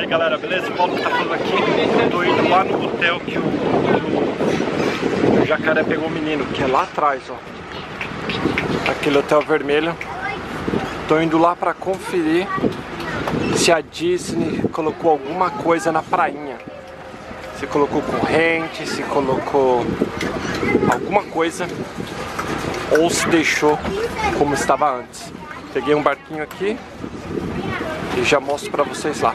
Fala aí galera, beleza? O Paulo tá falando aqui. Tô indo lá no hotel que o, o, jacaré pegou o menino, que é lá atrás, ó. Aquele hotel vermelho. Tô indo lá pra conferir se a Disney colocou alguma coisa na prainha. Se colocou corrente, se colocou alguma coisa ou se deixou como estava antes. Peguei um barquinho aqui e já mostro pra vocês lá.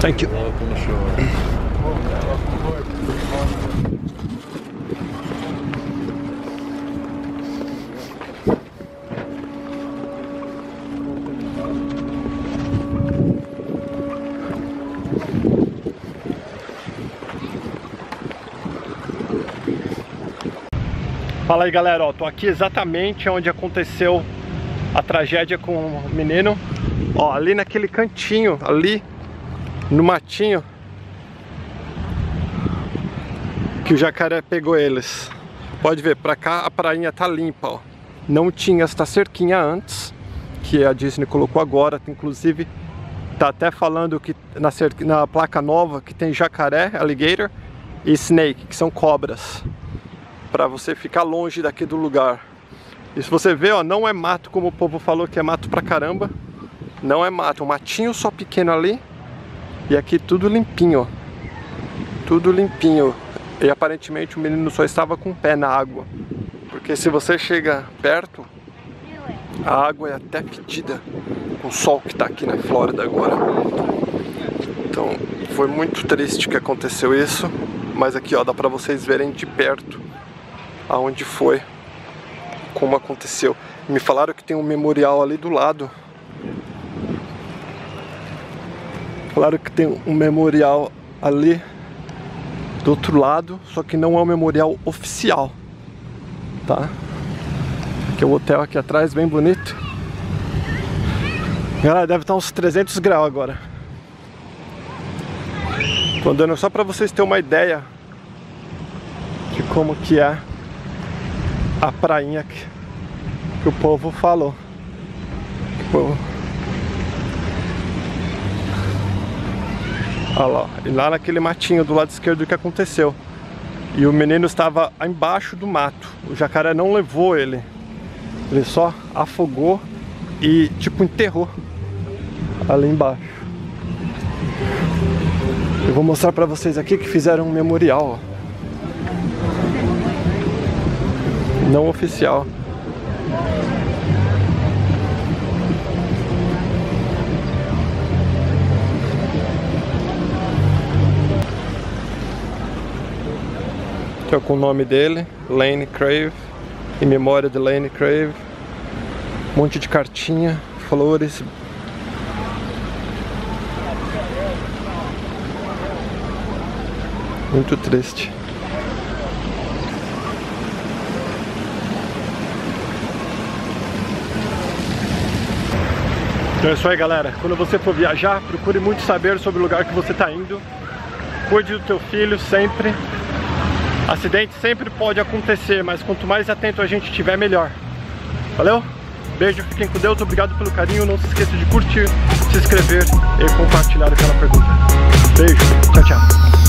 Thank you. Fala aí galera, ó, tô aqui exatamente onde aconteceu a tragédia com o menino. Ó, ali naquele cantinho, ali no matinho que o jacaré pegou eles. Pode ver, pra cá a prainha tá limpa, ó. Não tinha esta cerquinha antes, que a Disney colocou agora, inclusive tá até falando que na, na placa nova que tem jacaré, alligator e snake, que são cobras, para você ficar longe daqui do lugar. E se você vê, ó, não é mato como o povo falou que é mato pra caramba. Não é mato, um matinho só pequeno ali. E aqui tudo limpinho. Tudo limpinho. E aparentemente o menino só estava com o pé na água. Porque se você chega perto, a água é até pedida com o sol que tá aqui na Flórida agora. Então foi muito triste que aconteceu isso. Mas aqui ó, dá pra vocês verem de perto aonde foi como aconteceu. Me falaram que tem um memorial ali do lado. Falaram que tem um memorial ali do outro lado, só que não é um memorial oficial, tá? Que é o hotel aqui atrás, bem bonito. Galera, deve estar uns 300 graus agora. Tô andando só pra vocês terem uma ideia de como que é a prainha que, que o povo falou. Que o povo... Olha lá, e lá naquele matinho do lado esquerdo que aconteceu. E o menino estava embaixo do mato. O jacaré não levou ele. Ele só afogou e tipo enterrou ali embaixo. Eu vou mostrar pra vocês aqui que fizeram um memorial, ó. não oficial. Aqui é com o nome dele, Lane Crave, em memória de Lane Crave. Um monte de cartinha, flores. Muito triste. Então é isso aí galera, quando você for viajar, procure muito saber sobre o lugar que você está indo. Cuide do teu filho sempre. Acidente sempre pode acontecer, mas quanto mais atento a gente estiver, melhor. Valeu? Beijo, fiquem com Deus, obrigado pelo carinho. Não se esqueça de curtir, se inscrever e compartilhar aquela pergunta. Beijo, tchau, tchau.